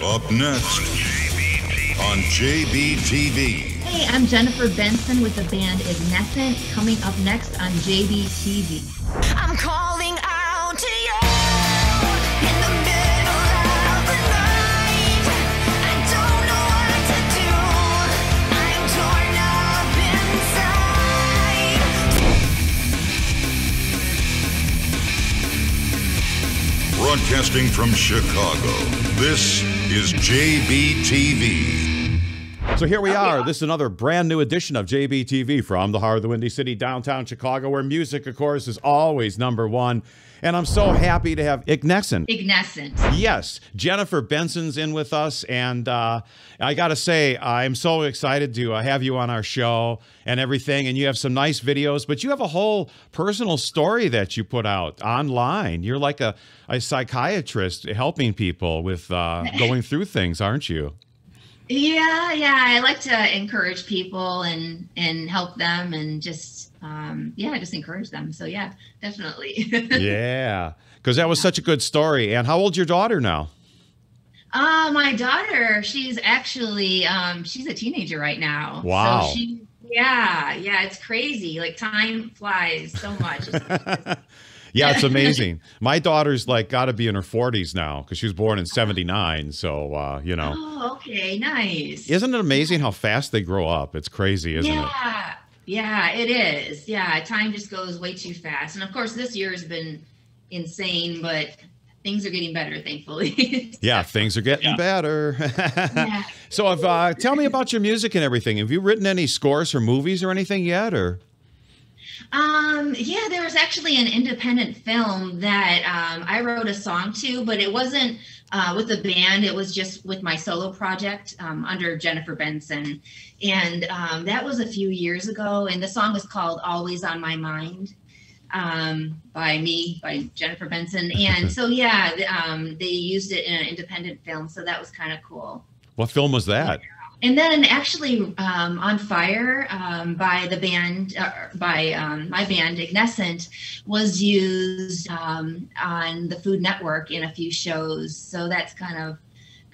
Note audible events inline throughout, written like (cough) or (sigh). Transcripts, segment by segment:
Up next on JBTV. Hey, I'm Jennifer Benson with the band Ignescent. Coming up next on JBTV. I'm calling out to you in the middle of the night. I don't know what to do. I'm torn up inside. Broadcasting from Chicago, this is JBTV. So here we are. This is another brand new edition of JBTV from the heart of the Windy City, downtown Chicago, where music, of course, is always number one. And I'm so happy to have Ignescent. Ignescent. Yes, Jennifer Benson's in with us, and uh, I got to say, I'm so excited to uh, have you on our show and everything. And you have some nice videos, but you have a whole personal story that you put out online. You're like a, a psychiatrist helping people with uh, (laughs) going through things, aren't you? Yeah, yeah. I like to encourage people and and help them and just um yeah, just encourage them. So yeah, definitely. (laughs) yeah, because that was such a good story. And how old's your daughter now? Uh my daughter, she's actually um she's a teenager right now. Wow. So she yeah, yeah, it's crazy. Like time flies so much. (laughs) yeah, it's amazing. (laughs) My daughter's like got to be in her 40s now because she was born in 79. So, uh, you know. Oh, okay, nice. Isn't it amazing how fast they grow up? It's crazy, isn't yeah. it? Yeah, yeah, it is. Yeah, time just goes way too fast. And of course, this year has been insane, but things are getting better, thankfully. (laughs) yeah, things are getting Yeah. better. (laughs) Yeah. so, if, uh, tell me about your music and everything. Have you written any scores for movies or anything yet? Or Um, yeah, there was actually an independent film that um, I wrote a song to, but it wasn't uh, with a band. It was just with my solo project um, under Jennifer Benson. And um, that was a few years ago. And the song was called Always on My Mind um, by me, by Jennifer Benson. And so, yeah, um, they used it in an independent film. So that was kind of cool. what film was that? And then actually um, on fire um, by the band uh, by um, my band Ignescent was used um, on the Food Network in a few shows. So that's kind of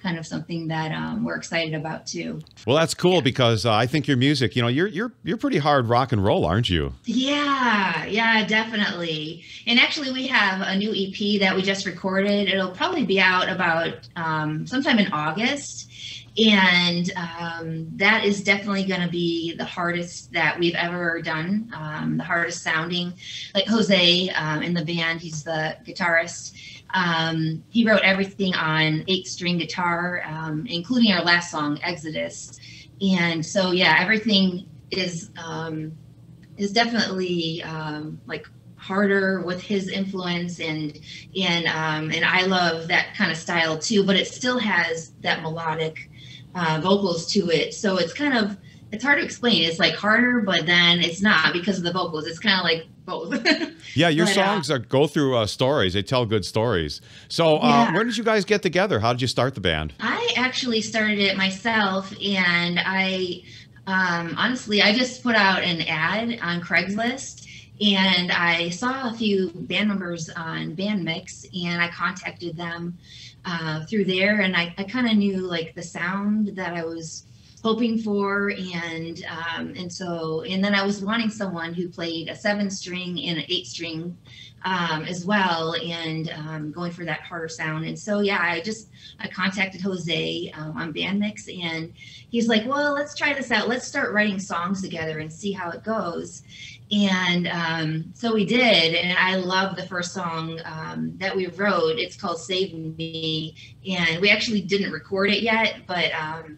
kind of something that um, we're excited about too. Well, that's cool because uh, I think your music, you know, you're you're you're pretty hard rock and roll, aren't you? Yeah, yeah, definitely. And actually, we have a new EP that we just recorded. It'll probably be out about um, sometime in August. And um, that is definitely going to be the hardest that we've ever done, um, the hardest sounding. Like Jose um, in the band, he's the guitarist. Um, he wrote everything on eight string guitar, um, including our last song, Exodus. And so, yeah, everything is um, is definitely like harder with his influence and and um, and I love that kind of style too. But it still has that melodic uh, vocals to it, so it's kind of it's hard to explain. It's like harder, but then it's not because of the vocals. It's kind of like both. (laughs) Yeah, your But, uh, songs are, go through uh, stories. They tell good stories. So, uh, Yeah. where did you guys get together? How did you start the band? I actually started it myself, and I um, honestly, I just put out an ad on Craigslist, and I saw a few band members on Bandmix, and I contacted them uh, through there, and I, I kind of knew like the sound that I was hoping for. And um, and so and then I was wanting someone who played a seven string and an eight string um, as well and um, going for that harder sound. And so yeah I just I contacted Jose um, on Bandmix and he's like well let's try this out. Let's start writing songs together and see how it goes and um, so we did and I love the first song um, that we wrote. It's called Save Me. And we actually didn't record it yet but um,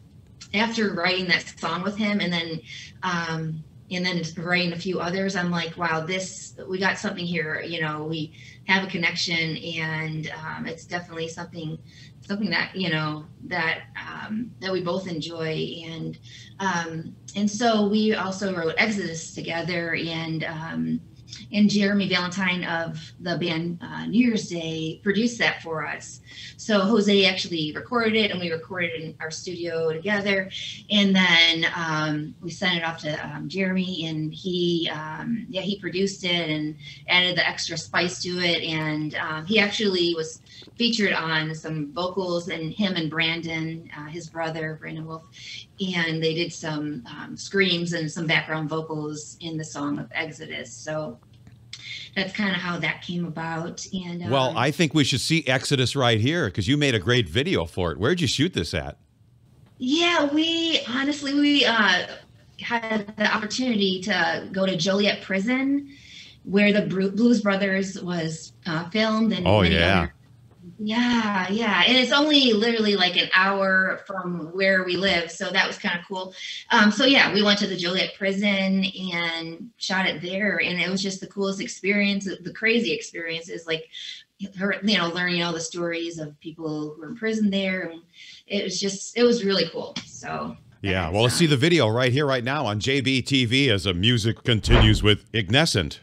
after writing that song with him and then um and then writing a few others i'm like wow this we got something here. You know we have a connection and um, it's definitely something something that you know that um, that we both enjoy. And um, and so we also wrote exodus together and um, and Jeremy Valentine of the band uh, New Year's Day produced that for us. So Jose actually recorded it, and we recorded it in our studio together. And then um, we sent it off to um, Jeremy, and he, um, yeah, he produced it and added the extra spice to it. And um, he actually was featured on some vocals, and him and Brandon, uh, his brother Brandon Wolf, and they did some um, screams and some background vocals in the song of Exodus. So that's kind of how that came about. And Well, um, I think we should see Exodus right here because you made a great video for it. Where'd you shoot this at? Yeah, we honestly we uh, had the opportunity to go to Joliet Prison, where the Blues Brothers was uh, filmed. And Oh, yeah. other- yeah, yeah, and it's only literally like an hour from where we live, so that was kind of cool. Um, so yeah, we went to the Joliet Prison and shot it there, and it was just the coolest experience. The crazy experience is like her, you know, learning all the stories of people who were in prison there, and it was just it was really cool. So Yeah, well, let's see the video right here, right now on JBTV as the music continues with Ignescent.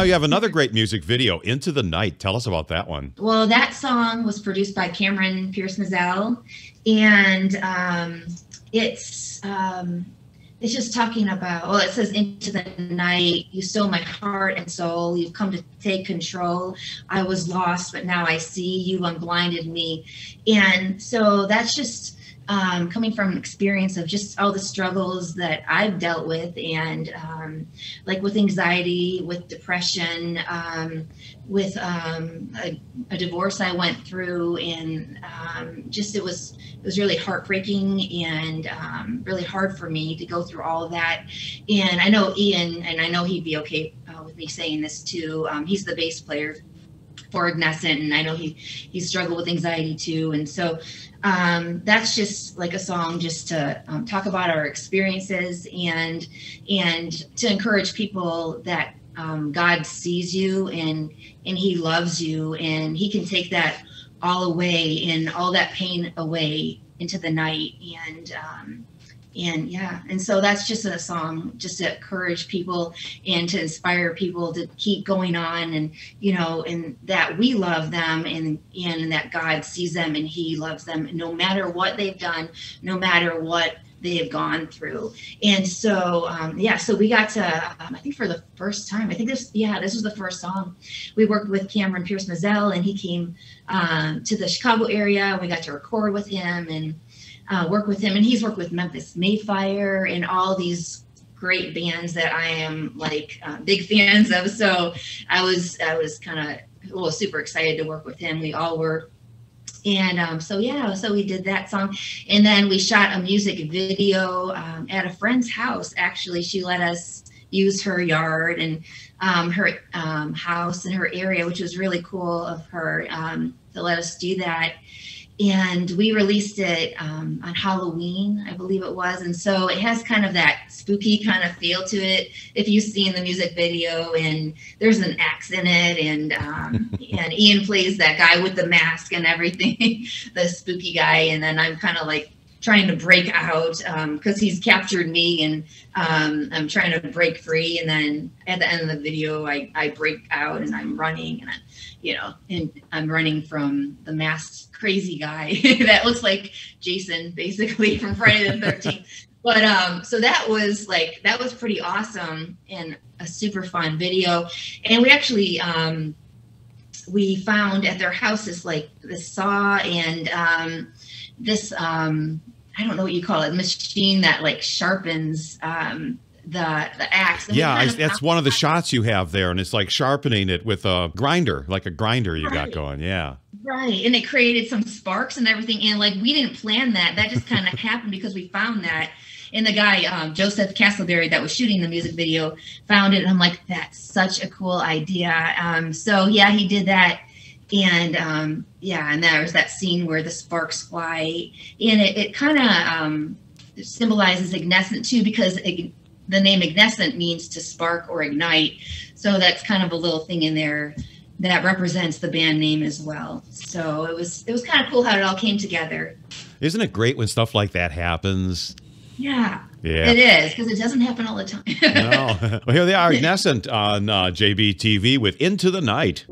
Now? You have another great music video, Into the Night. Tell us about that one. Well, that song was produced by Cameron Pierce Mizell, and um, it's um, it's just talking about well it says into the night you stole my heart and soul you've come to take control i was lost but now i see you unblinded me and so that's just um, coming from experience of just all the struggles that I've dealt with, and um, like with anxiety, with depression, um, with um, a, a divorce I went through, and um, just it was it was really heartbreaking and um, really hard for me to go through all of that. And I know Ian, and I know he'd be okay uh, with me saying this too. He's the bass player for Ignescent, and I know he he struggled with anxiety too. And so um, that's just like a song just to um, talk about our experiences and and to encourage people that um, God sees you and and He loves you and He can take that all away and all that pain away into the night and um, and yeah and so that's just a song just to encourage people and to inspire people to keep going on and you know and that we love them and and that god sees them and he loves them no matter what they've done no matter what they have gone through. And so um, yeah so we got to um, i think for the first time i think this yeah this was the first song. We worked with cameron pierce Mizell and he came um, to the chicago area and we got to record with him and uh, work with him, and he's worked with Memphis May Fire and all these great bands that I am like uh, big fans of. So I was I was kind of well super excited to work with him. We all were. And um, so yeah, so we did that song, and then we shot a music video um, at a friend's house. Actually, she let us use her yard and um, her um, house and her area, which was really cool of her um, to let us do that and we released it um, on Halloween, I believe it was. And so it has kind of that spooky kind of feel to it. If you've seen the music video, and there's an axe in it, and um, (laughs) and Ian plays that guy with the mask and everything, (laughs) the spooky guy. And then I'm kind of like trying to break out because he's captured me, and um, I'm trying to break free. And then at the end of the video, I I break out and I'm running, and I, you know, and I'm running from the masked crazy guy (laughs) that looks like Jason, basically (laughs) from Friday the 13th. but um, so that was like that was pretty awesome and a super fun video. And we actually um, we found at their house this like this saw and um, this um, I don't know what you call it machine that like sharpens um, the the axe. And Yeah, I, that's one of the shots you have there, and it's like sharpening it with a grinder, like a grinder you got going. Yeah. Right. And it created some sparks and everything. And like we didn't plan that. That just kind of (laughs) happened because we found that. And the guy, um, Joseph Castleberry, that was shooting the music video, found it. And I'm like, that's such a cool idea. Um, so yeah, he did that. And um, yeah, and there was that scene where the sparks fly. And it, it kind of um, symbolizes ignescent too, because it, the name ignescent means to spark or ignite. So that's kind of a little thing in there that represents the band name as well. So it was it was kind of cool how it all came together. Isn't it great when stuff like that happens? Yeah, Yeah. it is because it doesn't happen all the time. no. (laughs) Well, here they are, Ignescent on uh, JBTV with Into the Night.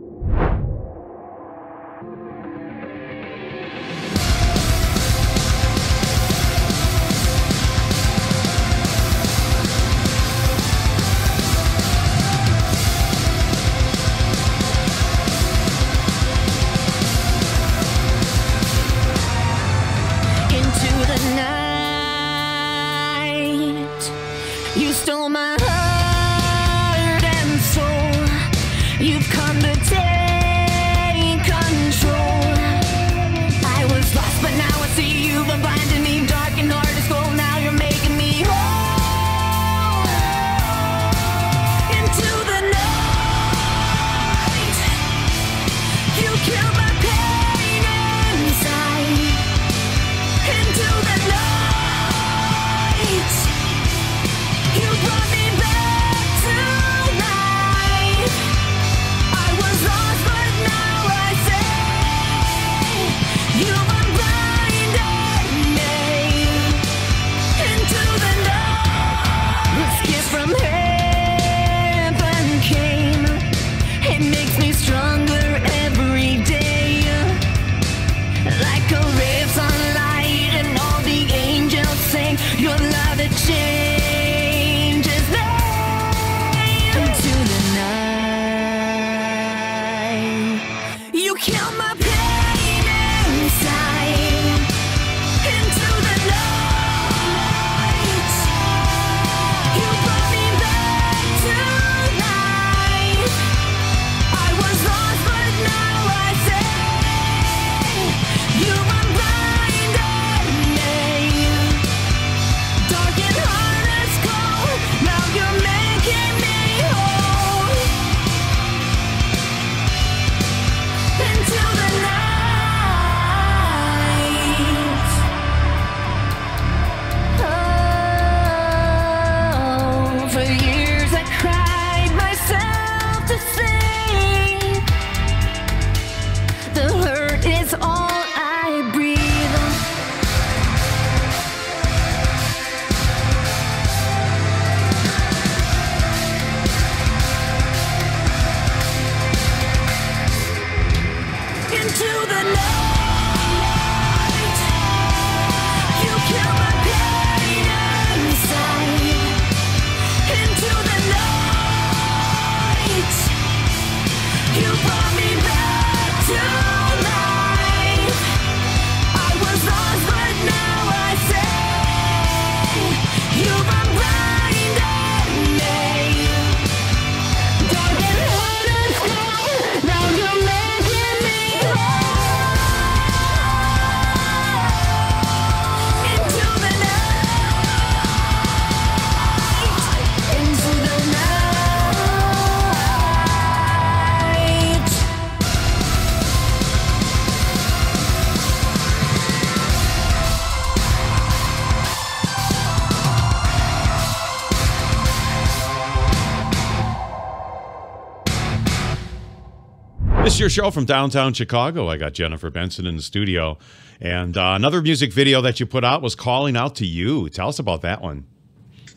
Your show from downtown Chicago. I got Jennifer Benson in the studio. And uh, another music video that you put out was Calling Out to You. Tell us about that one.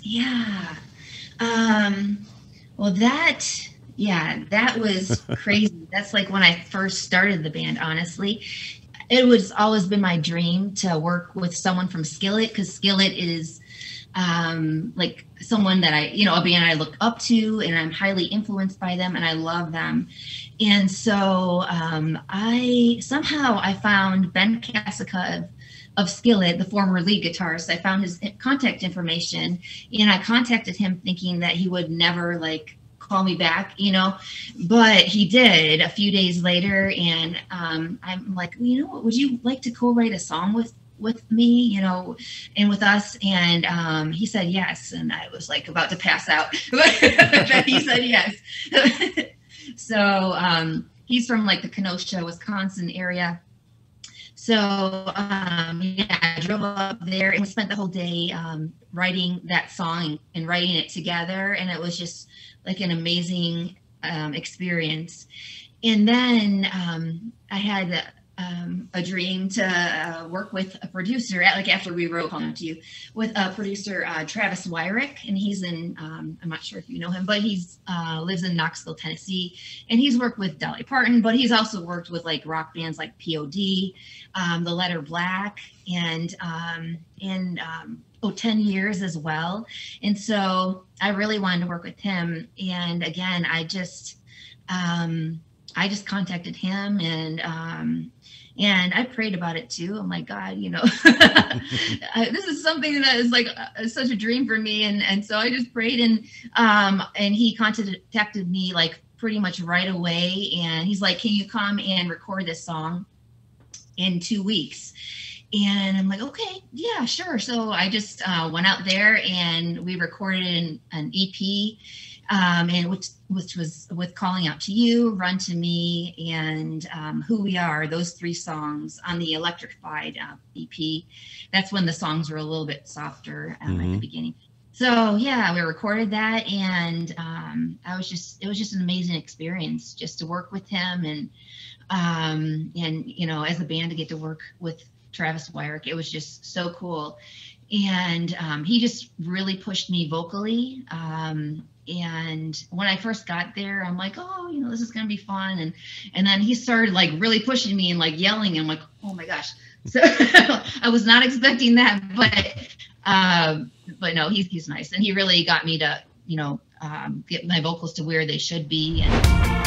Yeah. Um, well, that, yeah, that was (laughs) crazy. That's like when I first started the band, honestly. It was always been my dream to work with someone from Skillet because Skillet is um, like someone that I, you know, a band I look up to and I'm highly influenced by them and I love them. And so um, I somehow I found Ben Kasica of, of Skillet, the former lead guitarist. I found his contact information and I contacted him thinking that he would never like call me back, you know, but he did a few days later. And um, I'm like, you know what, would you like to co-write a song with with me, you know, and with us. And um, he said yes. And I was like about to pass out, (laughs) but he said yes. (laughs) so um, he's from like the Kenosha, Wisconsin area. So um, yeah, I drove up there and we spent the whole day um, writing that song and writing it together, and it was just like an amazing um, experience. And then um, I had um, a dream to uh, work with a producer, like after we wrote Home to You, with a producer, uh, Travis Wyrick. And he's in, um, I'm not sure if you know him, but he's uh, lives in Knoxville, Tennessee. And he's worked with Dolly Parton, but he's also worked with like rock bands like POD, um, The Letter Black, and, um, and, um, oh, 10 years as well. And so I really wanted to work with him. And again, I just, um, I just contacted him and um, and I prayed about it too. I'm like, God, you know, (laughs) this is something that is like uh, such a dream for me, and and so I just prayed and um and he contacted me like pretty much right away, and he's like, Can you come and record this song in two weeks? And I'm like, okay, yeah, sure. So I just uh, went out there and we recorded an, an EP um, and which which was with calling out to you, run to me, and um, who we are. Those three songs on the electrified uh, EP. That's when the songs were a little bit softer um, at the Mhm. beginning. So yeah, we recorded that, and um, I was just it was just an amazing experience just to work with him and um, and you know as a band to get to work with Travis Wyrick. It was just so cool and um, he just really pushed me vocally um, and when i first got there i'm like oh you know this is going to be fun. And and then he started like really pushing me and like yelling. And i'm like oh my gosh. (laughs) So i was not expecting that but um but no he's he's nice. And he really got me to you know um, get my vocals to where they should be. And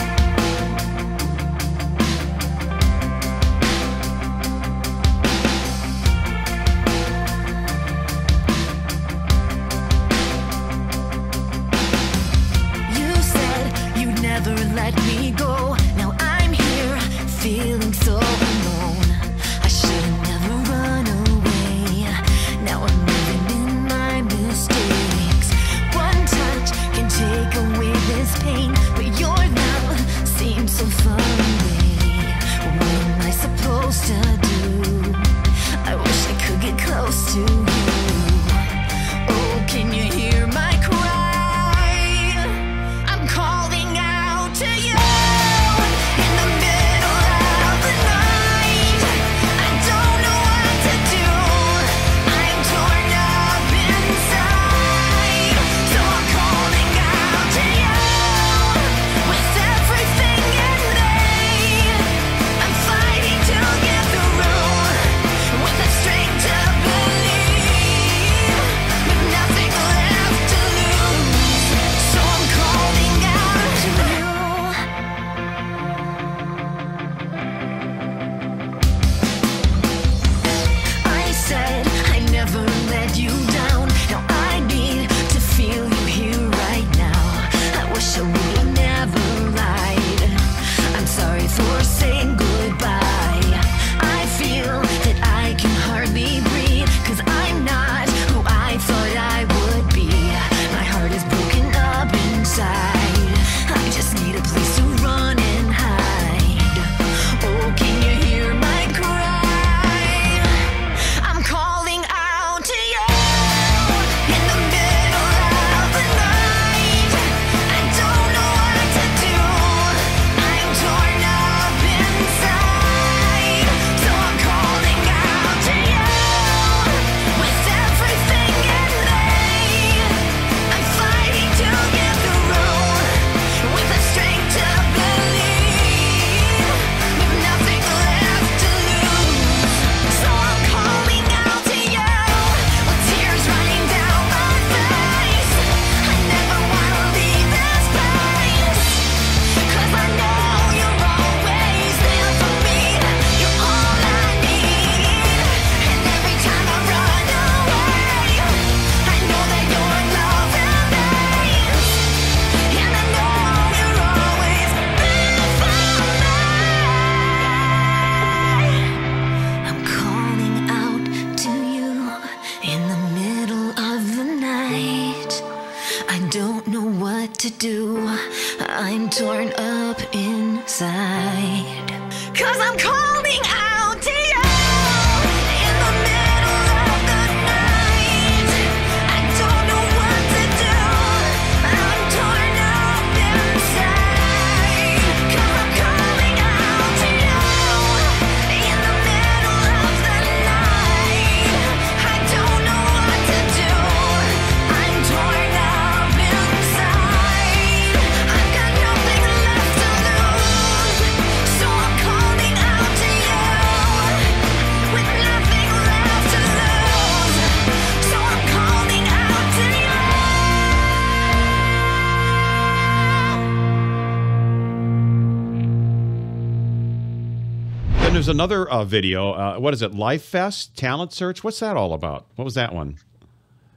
another uh, video. Uh, what is it? Lifest Talent Search. What's that all about? What was that one?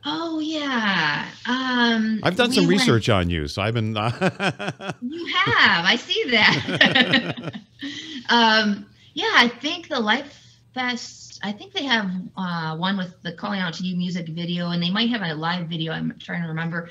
Oh yeah. Um, I've done we some went- research on you, so I've been. Uh, (laughs) You have. I see that. (laughs) um, yeah, I think the Life Fest. I think they have uh, one with the calling out to you music video, and they might have a live video. I'm trying to remember.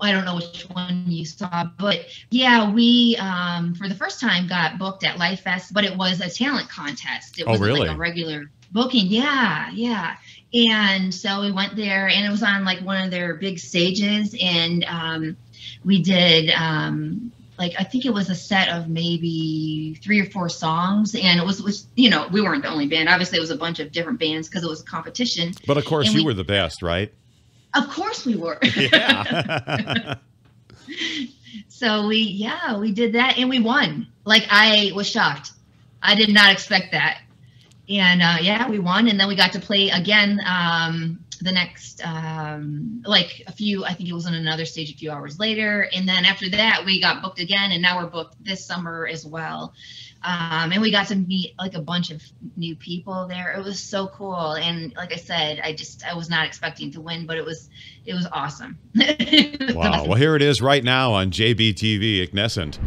I don't know which one you saw, but yeah, we um, for the first time got booked at Lifest, but it was a talent contest. It Oh, wasn't really? like a regular booking. Yeah, yeah. And so we went there, and it was on like one of their big stages, and um, we did um, like I think it was a set of maybe three or four songs, and it was was you know we weren't the only band. Obviously, it was a bunch of different bands because it was a competition. but of course, And you we- were the best, right? Of course, we were. (laughs) Yeah. (laughs) so we yeah we did that and we won. Like I was shocked. I did not expect that. And uh, yeah, we won, and then we got to play again um, the next um, like a few. I think it was on another stage a few hours later, and then after that we got booked again, and now we're booked this summer as well. Um, and we got to meet like a bunch of new people there. It was so cool, and like I said, I just I was not expecting to win, but it was it was awesome. (laughs) It was wow. awesome. Well, here it is right now on JBTV Ignescent.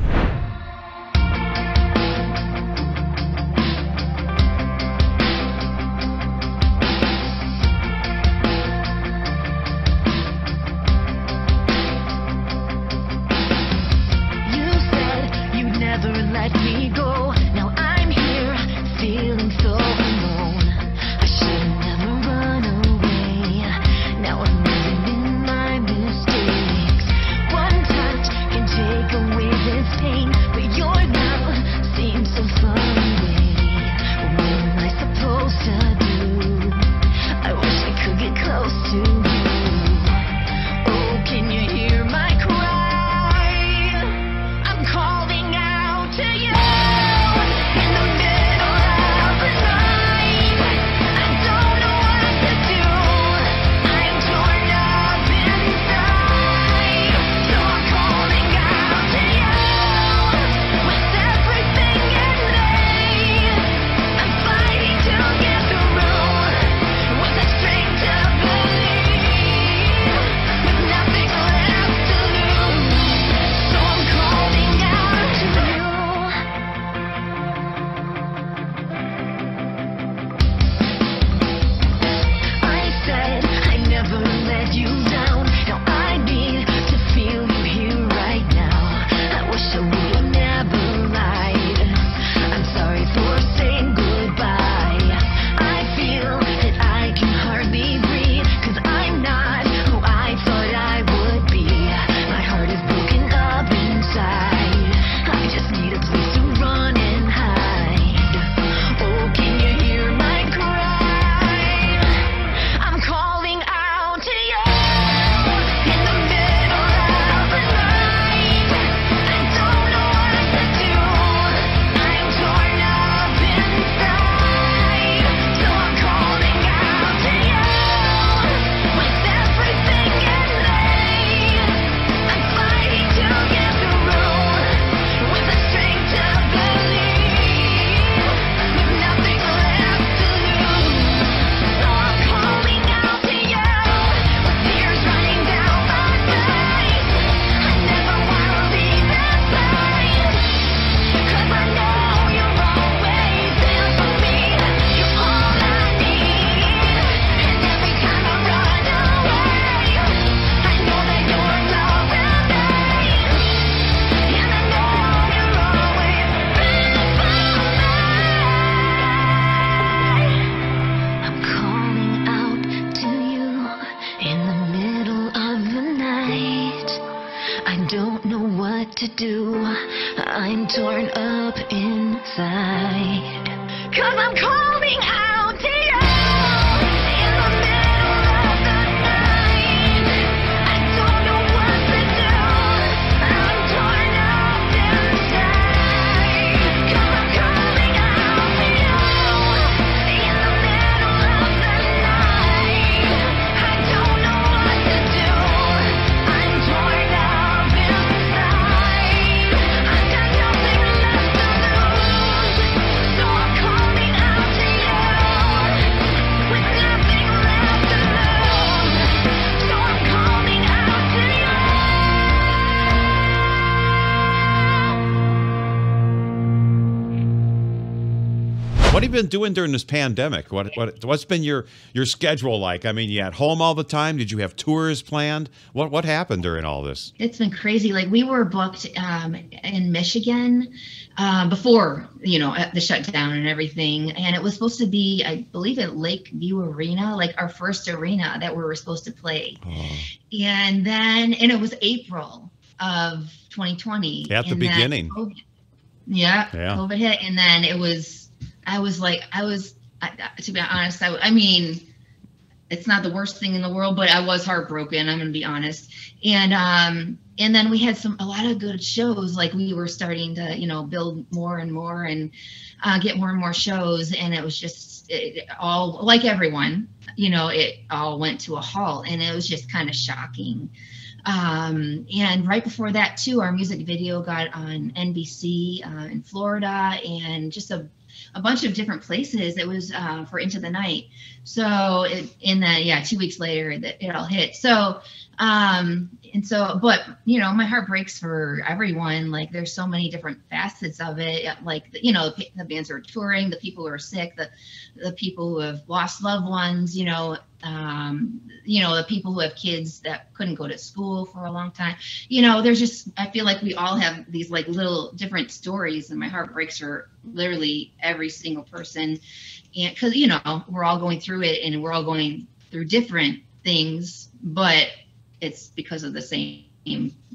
Torn up inside. Cause I'm calling out What have you been doing during this pandemic? What what what's been your your schedule like? I mean, you at home all the time? Did you have tours planned? What what happened during all this? It's been crazy. Like we were booked um, in Michigan um, before, you know, at the shutdown and everything, and it was supposed to be, I believe, at Lakeview Arena, like our first arena that we were supposed to play. Oh, And then, and it was April of 2020. At the beginning. COVID- yeah, Yeah. COVID hit, and then it was. I was like, I was, I, to be honest, I, I mean, it's not the worst thing in the world, but I was heartbroken. I'm gonna be honest. And um, and then we had some a lot of good shows. Like we were starting to, you know, build more and more and uh, get more and more shows, and it was just it all like everyone, you know, it all went to a halt, and it was just kind of shocking. Um, and right before that, too, our music video got on NBC uh, in Florida and just a, a bunch of different places. It was uh, for Into the Night. So, it, in the, yeah, two weeks later, that it all hit. So, um, and so, but, you know, my heart breaks for everyone. Like, there's so many different facets of it. Like, you know, the, bands are touring, the people who are sick, the, the people who have lost loved ones, you know, um, you know, the people who have kids that couldn't go to school for a long time. You know, there's just I feel like we all have these like little different stories, and my heart breaks for literally every single person, and because you know we're all going through it, and we're all going through different things, but it's because of the same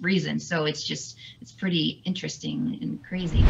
reason. So it's just it's pretty interesting and crazy.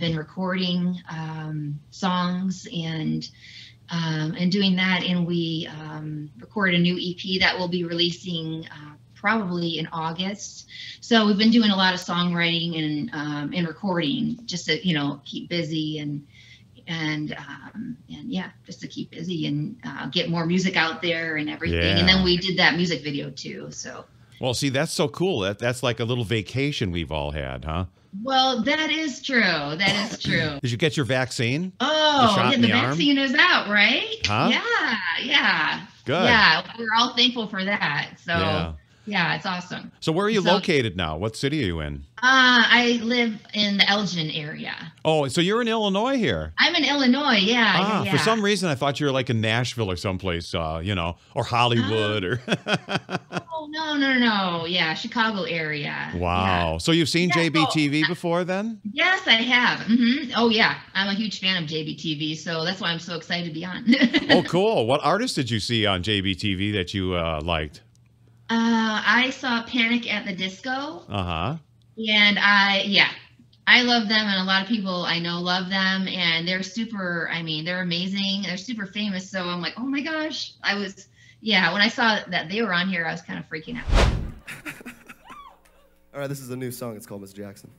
Me and the band have been recording um, songs and um, and doing that. And we um, recorded a new EP that we'll be releasing uh, probably in August. So we've been doing a lot of songwriting and um, and recording just to you know keep busy and and um, and yeah, just to keep busy and uh, get more music out there and everything. And then we did that music video too. So Well, see, that's so cool. That that's like a little vacation we've all had, huh? Well, that is true. That is true. Did you get your vaccine? Oh, shot yeah, in the, the arm? vaccine is out, right? Huh? Yeah, yeah. Good. Yeah, we're all thankful for that. So Yeah. Yeah, it's awesome. So where are you So- located now? What city are you in? Uh, I live in the Elgin area. Oh, so you're in Illinois here. I'm in Illinois. Yeah. Ah, yeah, for some reason I thought you were like in Nashville or someplace, uh, you know, or Hollywood or (laughs) Oh no, no, no. Yeah, Chicago area. Yeah. Wow. So you've seen Yeah, JBTV before then? Yes, I have. hmm Oh yeah, I'm a huge fan of JBTV, so that's why I'm so excited to be on. (laughs) Oh, cool. What artist did you see on JBTV that you uh, liked? Uh, I saw Panic at the Disco, Uh huh. and I yeah, I love them, and a lot of people I know love them, and they're super. I mean, they're amazing. They're super famous, so I'm like, oh my gosh, I was yeah. When I saw that they were on here, I was kind of freaking out. (laughs) All right, this is a new song. It's called Miss Jackson.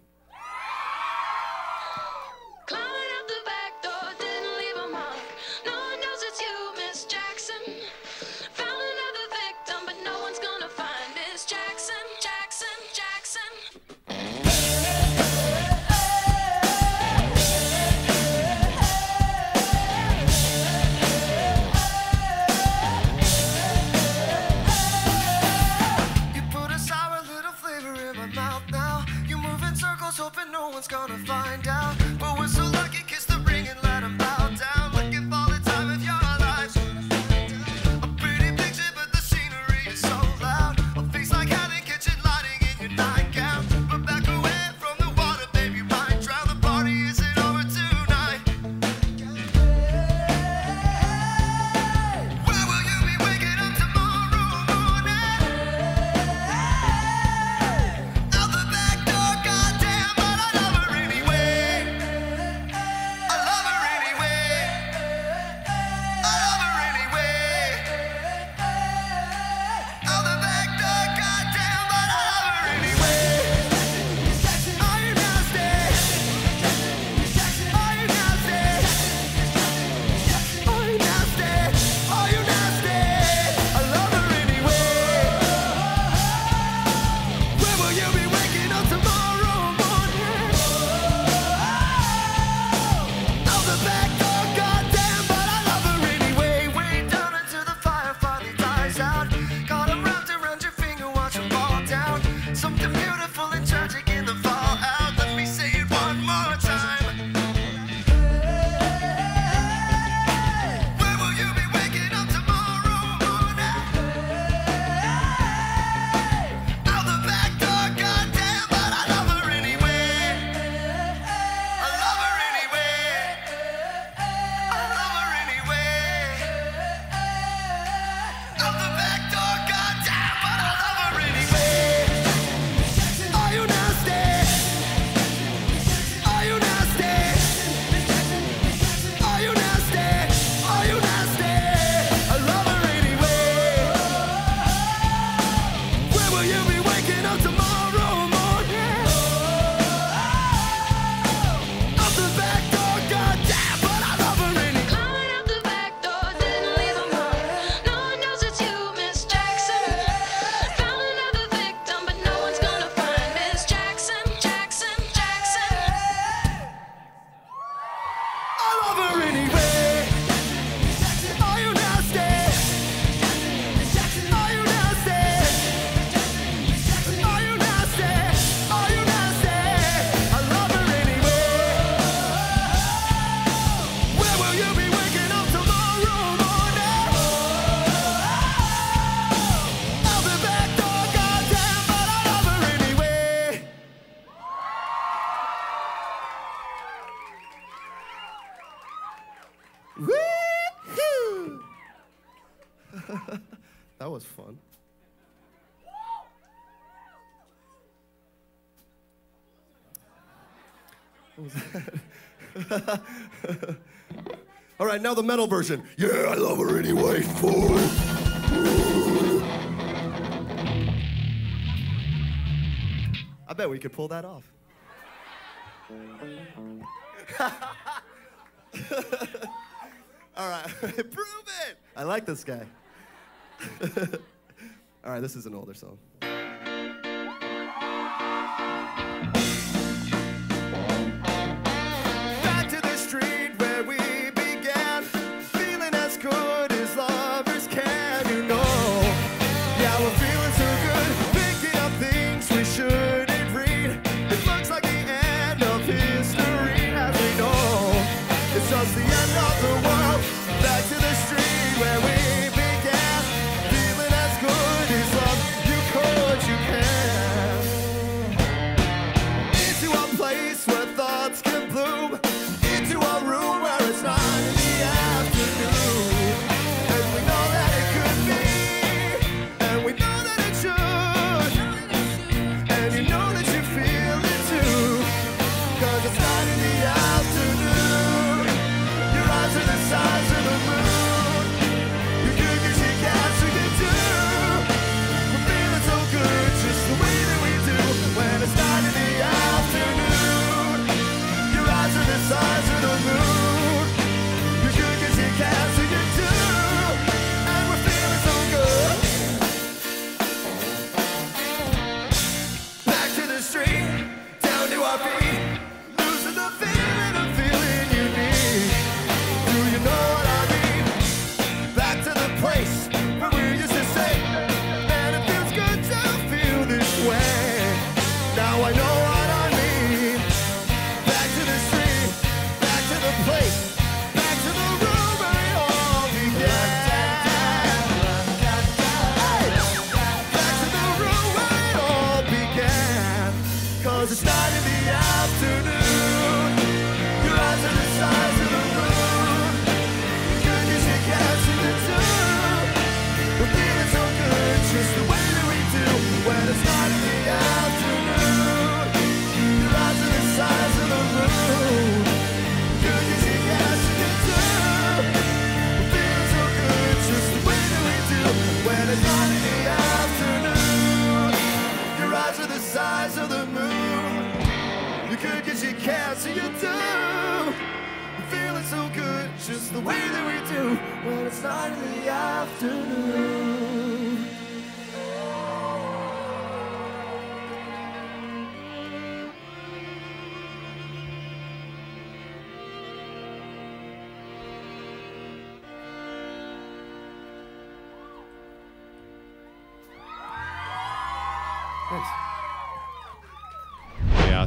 All right, now the metal version. Yeah, I love her anyway. Fool. I bet we could pull that off. (laughs) All right, (laughs) prove it. I like this guy. (laughs) All right, this is an older song.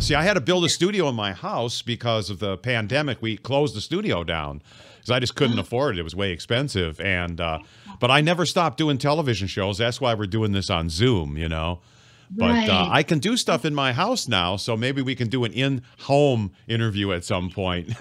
See, I had to build a studio in my house because of the pandemic. We closed the studio down because I just couldn't afford it. It was way expensive. And uh, but I never stopped doing television shows. That's why we're doing this on Zoom. You know. But uh, I can do stuff in my house now, so maybe we can do an in-home interview at some point. (laughs)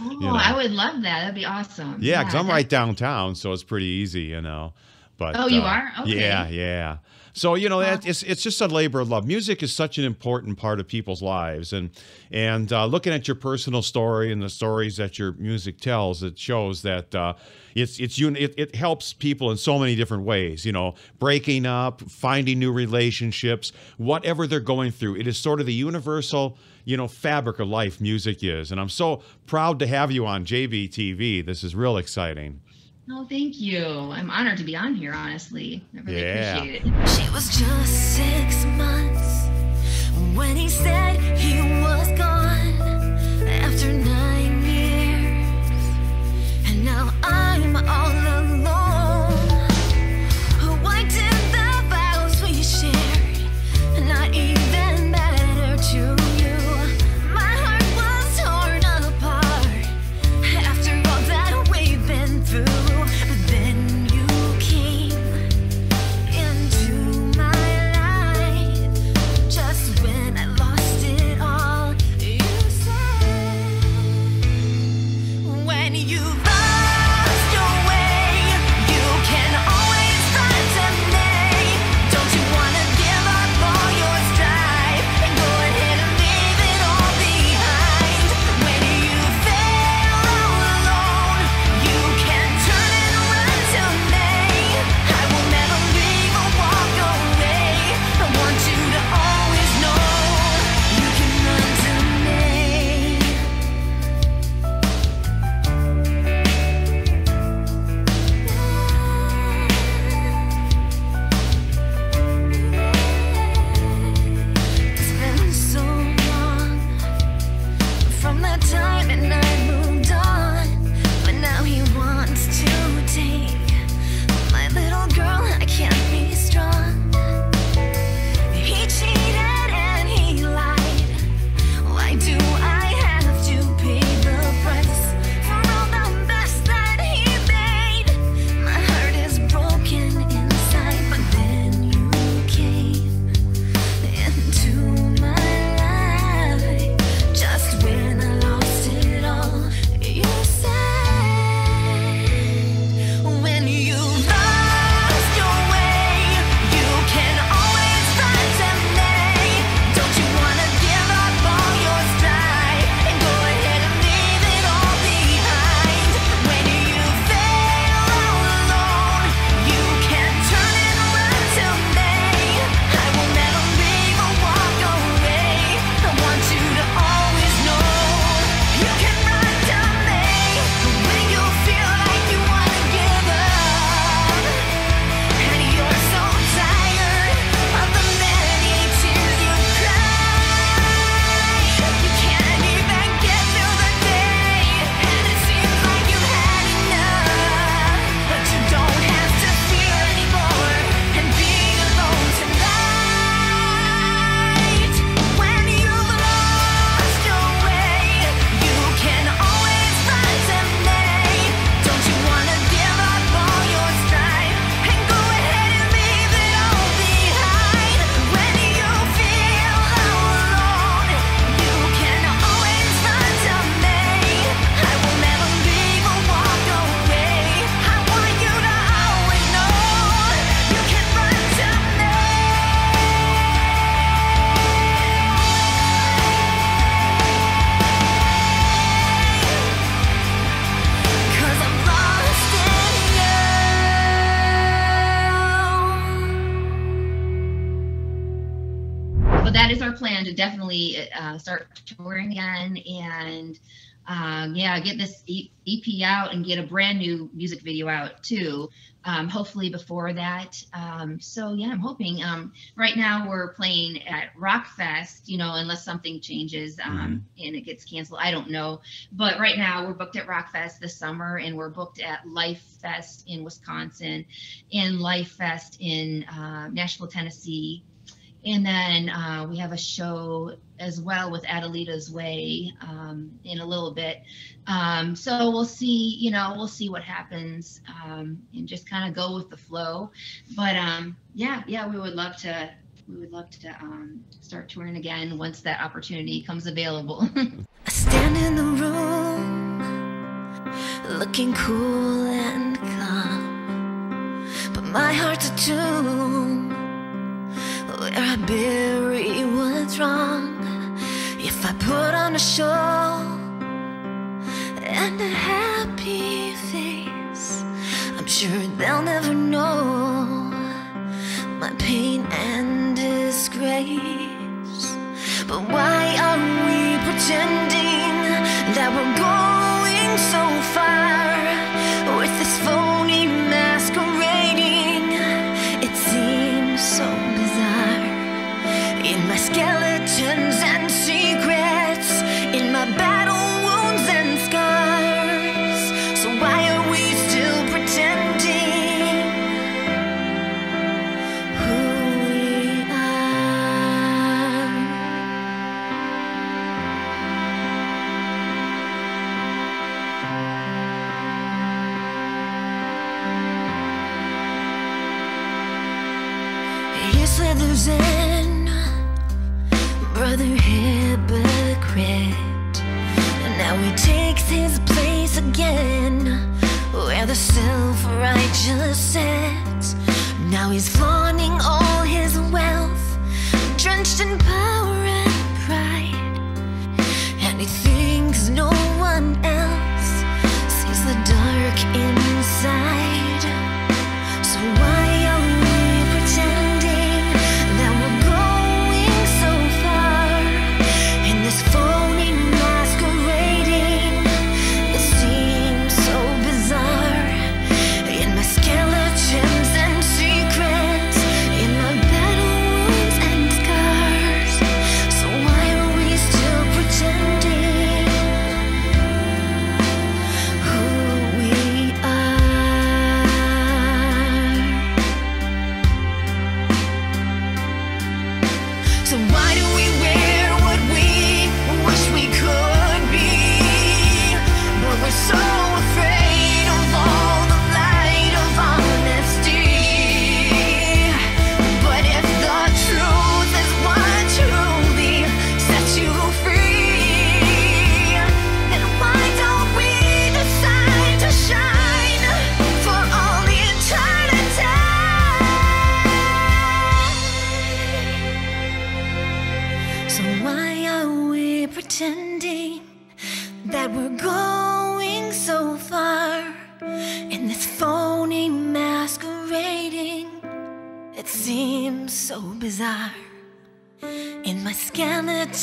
Oh, know. I would love that. That'd be awesome. Yeah, because I'm right downtown, so it's pretty easy, you know. But Oh, you uh, are? Okay. Yeah, yeah. So you know, that, it's it's just a labor of love. Music is such an important part of people's lives, and and uh, looking at your personal story and the stories that your music tells, it shows that uh, it's it's it, it helps people in so many different ways. You know, breaking up, finding new relationships, whatever they're going through. It is sort of the universal you know fabric of life. Music is, and I'm so proud to have you on JBTV. This is real exciting. Oh, thank you. I'm honored to be on here, honestly. I really Yeah. appreciate it. She was just six months when he said he was gone after nine years, and now I'm all uh, start touring again and um, yeah, get this EP out and get a brand new music video out too. Um, hopefully before that. Um, so yeah, I'm hoping. Um, right now we're playing at Rockfest, you know, unless something changes um, and it gets canceled. I don't know. But right now we're booked at Rockfest this summer and we're booked at Life Fest in Wisconsin and Lifest in uh, Nashville, Tennessee. And then uh, we have a show as well with Adelitas Way um, in a little bit. Um, so we'll see, you know, we'll see what happens um, and just kind of go with the flow. But um, yeah, yeah, we would love to. We would love to um, start touring again once that opportunity comes available. I (laughs) stand in the room, looking cool and calm. But my heart's a tomb where I bury what's wrong. If I put on a show and a happy face, I'm sure they'll never know my pain and disgrace. But why are we pretending that we're going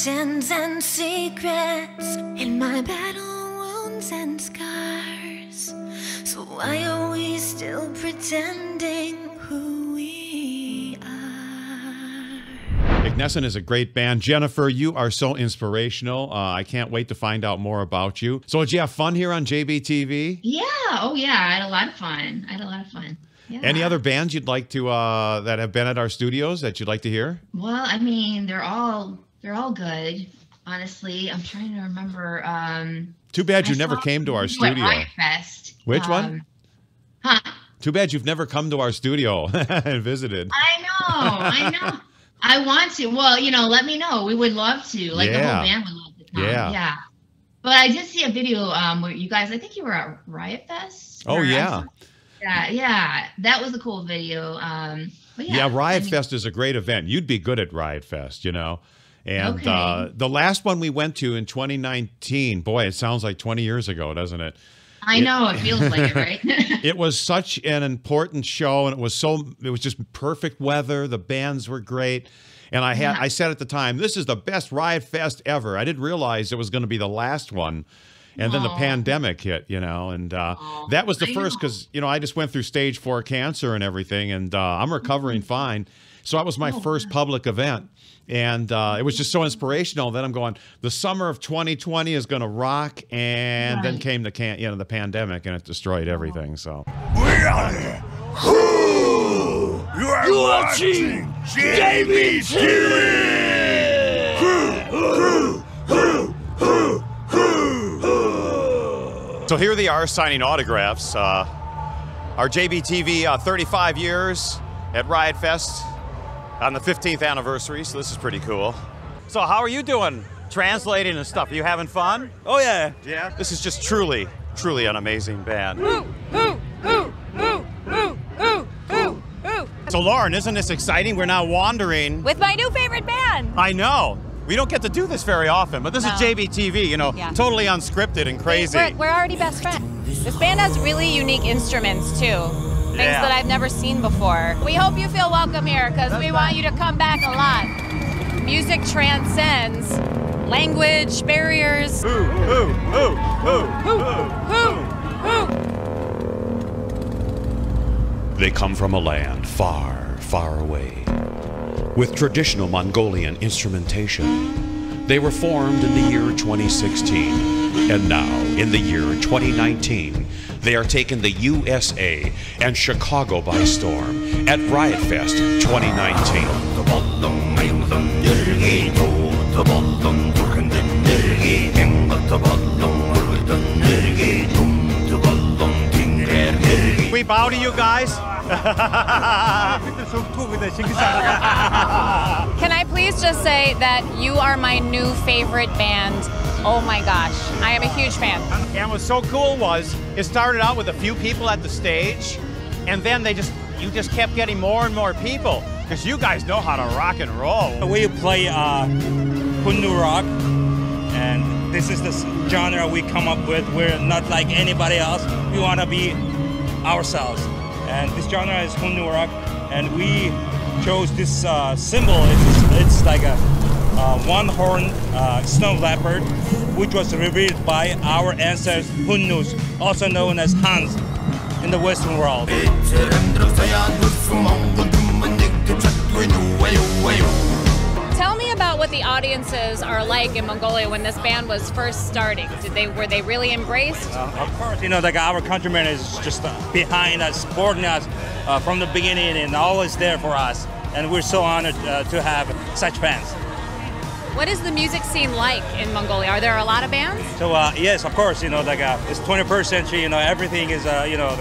skeletons and secrets, in my battle wounds and scars. So why are we still pretending who we are? Ignescent is a great band. Jennifer, you are so inspirational. Uh, I can't wait to find out more about you. So, did you have fun here on JBTV? yeah, oh yeah, I had a lot of fun. I had a lot of fun. Yeah. Any other bands you'd like to uh, that have been at our studios that you'd like to hear? Well, I mean, they're all they're all good. Honestly, I'm trying to remember. Um, Too bad you I never came to our studio. Fest. Which one? Um, Huh? Too bad you've never come to our studio (laughs) and visited. I know, I know. I want to. Well, you know, let me know. We would love to. Like the Yeah. whole band would love to come. Yeah. Yeah. But I did see a video um where you guys. I think you were at Riot Fest. Oh, yeah. Yeah, yeah. That was a cool video. Um. Yeah, Yeah, Riot I mean, Fest is a great event. You'd be good at Riot Fest, you know. And Okay. uh, the last one we went to in 2019, boy, it sounds like 20 years ago, doesn't it? I know it feels like it, right? (laughs) It was such an important show, and it was so it was just perfect weather. The bands were great, And I had Yeah. I said at the time, this is the best Riot Fest ever. I didn't realize it was going to be the last one. And then the pandemic hit, you know, and uh, that was the I first because you know I just went through stage four cancer and everything, and uh, I'm recovering fine. So that was my Oh, first public event, and uh, it was just so inspirational. Then I'm going, the summer of 2020 is going to rock, and then came the can, you know, the pandemic, and it destroyed everything. So. We are Who? You are watching So here they are signing autographs. Uh, our JBTV uh, 35 years at Riot Fest on the 15th anniversary, so this is pretty cool. So how are you doing? Translating and stuff. Are you having fun? Oh yeah. Yeah. This is just truly, truly an amazing band. So Lauren, isn't this exciting? We're now wandering. With my new favorite band. I know. We don't get to do this very often, but this No. is JBTV, you know, Yeah. totally unscripted and crazy. We're, we're already best friends. This band has really unique instruments too. Things Yeah. that I've never seen before. We hope you feel welcome here because we want you to come back a lot. Music transcends language, barriers. Ooh, ooh, ooh? They come from a land far, far away, with traditional Mongolian instrumentation. They were formed in the year 2016, and now, in the year 2019, they are taking the USA and Chicago by storm at Riot Fest 2019. We bow to you guys. Can I please just say that you are my new favorite band? Oh my gosh, I am a huge fan. And what's so cool was it started out with a few people at the stage, and then they just you just kept getting more and more people because you guys know how to rock and roll. We play uh, Hunnu rock, and this is the genre we come up with. We're not like anybody else. We want to be ourselves, and this genre is Hunnu rock, and we chose this uh, symbol. It's, it's like a uh, one-horned uh, snow leopard, which was revered by our ancestors Hunnus, also known as Huns, in the Western world. Tell me about what the audiences are like in Mongolia when this band was first starting. Did they were they really embraced? Of course, you know, like our countrymen is just uh, behind us, supporting us uh, from the beginning, and always there for us. And we're so honored uh, to have such fans. What is the music scene like in Mongolia? Are there a lot of bands? So uh, yes, of course, you know, like uh, it's 21st century. You know, everything is, uh, you know,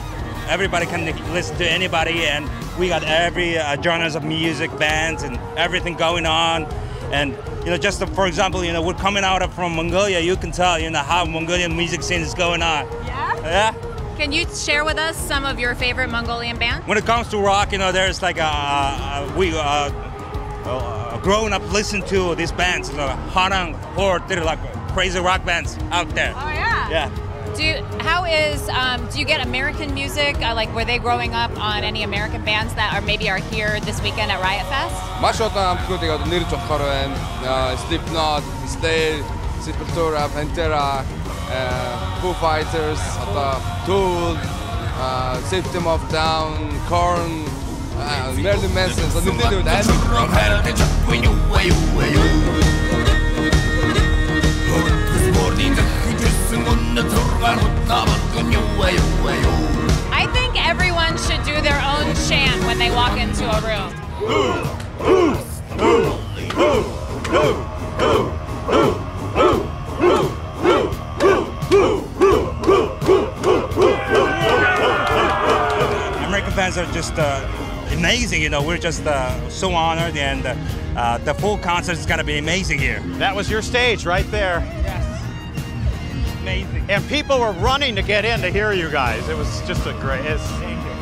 everybody can listen to anybody, and we got every uh, genres of music, bands, and everything going on. And you know, just uh, for example, you know, we're coming out of from Mongolia. You can tell, you know, how Mongolian music scene is going on. Yeah. Yeah. Can you share with us some of your favorite Mongolian bands? when it comes to rock, you know, there's like a, uh we uh, uh, grown up listen to these bands, you know, Harang, or they're like crazy rock bands out there. Oh yeah. Yeah. Do you, how is um, do you get American music? Uh, like were they growing up on any American bands that are maybe are here this weekend at Riot Fest? Маш олон амтнуудыг одоо нэрж болохоор байна. Аа, Slipknot, Slayer, Sepultura, Pantera, аа, Foo Fighters, одоо Tool, аа, System of a Down, Korn, Marilyn Manson, să nu te I think everyone should do their own chant when they walk into a room. American fans are just uh, amazing. You know, we're just uh, so honored, and uh, uh, the full concert is gonna be amazing here. That was your stage right there. Yes. Amazing. And people were running to get in to hear you guys. It was just a great. It's,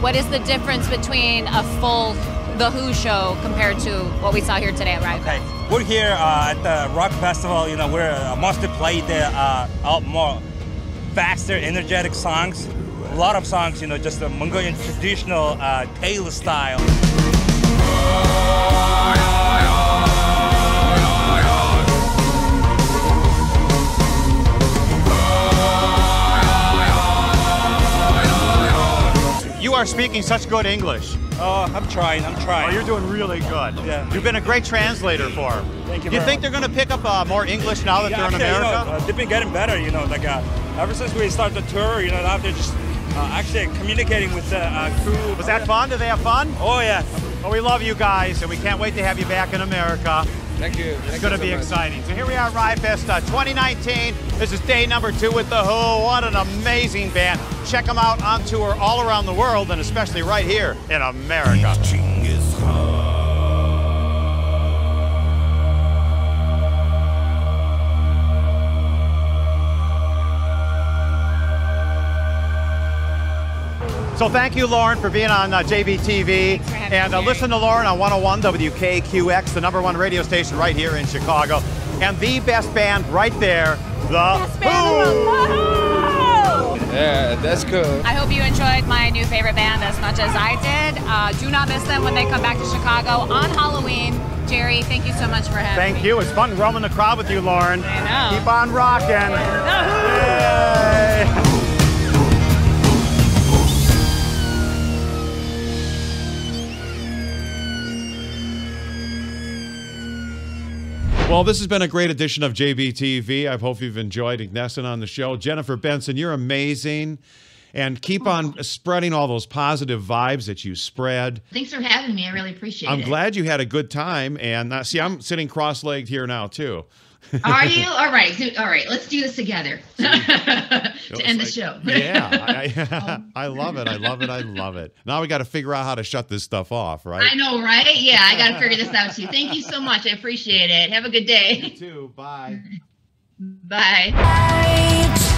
What is the difference between a full The HU show compared to what we saw here today at Riot Okay, we're here uh, at the rock festival. You know, we're uh, mostly play the uh, out more faster, energetic songs a lot of songs, you know, just the Mongolian traditional uh, style. You are speaking such good English. Oh, I'm trying, I'm trying. Oh, you're doing really good. Yeah. You've been a great translator for them. Thank you. You think they're going to pick up uh, more English now that yeah, they're in America? You know, uh, they've been getting better, you know, like uh, ever since we started the tour, you know, now they're just actually communicating with the uh, crew. Was that fun? Did they have fun? Oh yeah. Well, we love you guys, and we can't wait to have you back in America. Thank you. It's going to be exciting. So here we are at Riot Fest uh, 2019. This is day number two with The HU. What an amazing band. Check them out on tour all around the world, and especially right here in America. So thank you, Lauren, for being on uh, JBTV. And uh, listen to Lauren on 101 WKQX, the number one radio station right here in Chicago. And the best band right there, The Best Who. around the world. Yeah, that's cool. I hope you enjoyed my new favorite band as much as I did. Uh, do not miss them when they come back to Chicago on Halloween. Jerry, thank you so much for having me. Thank you. It's fun roaming the crowd with you, Lauren. I know. Keep on rocking. Well, this has been a great edition of JBTV. I hope you've enjoyed Ignescent on the show. Jennifer Benson, you're amazing. And keep on spreading all those positive vibes that you spread. Thanks for having me. I really appreciate it. I'm glad you had a good time. And uh, see, I'm sitting cross legged here now, too. Are (laughs) you? All right. so- All right. Let's do this together (laughs) to end the show. yeah, I, (laughs) I, love it. I love it. I love it. Now we got to figure out how to shut this stuff off, right? I know, right? Yeah, I got to figure this out too. Thank you so much. I appreciate it. Have a good day. You too. Bye. Bye. I